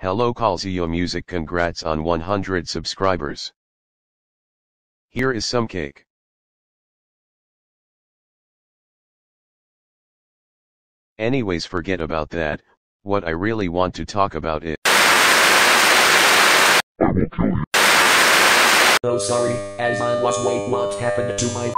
Hello Kolzuu Music congrats on 100 subscribers. Here is some cake. Anyways forget about that, what I really want to talk about is Oh sorry, as I was wait what happened to my